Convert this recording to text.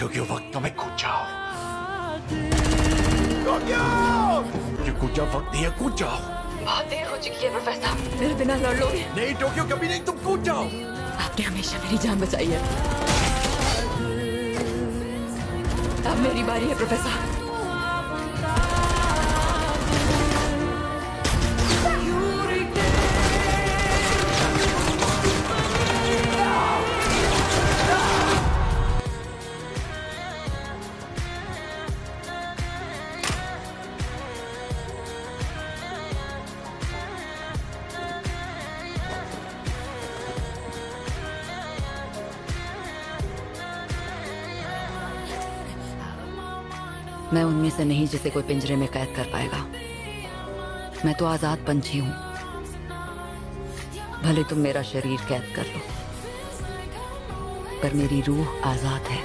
Tokyo वक्त तो मैं कूद जाओ टोक्यो ये कूद जाओ वक्त नहीं है कूद जाओ बहुत देर हो चुकी है प्रोफेसर मेरे बिना लड़ लो नहीं टोक्यो कभी नहीं तुम कूद जाओ आपने हमेशा मेरी जान बचाई है। अब मेरी बारी है प्रोफेसर। मैं उनमें से नहीं जिसे कोई पिंजरे में कैद कर पाएगा। मैं तो आज़ाद पंछी हूँ। भले तुम मेरा शरीर कैद कर लो, पर मेरी रूह आज़ाद है।